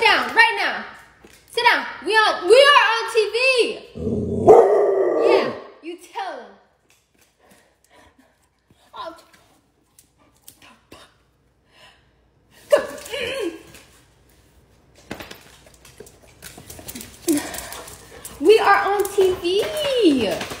down right now. Sit down. We on we are on TV. Yeah, you tell them. We are on TV.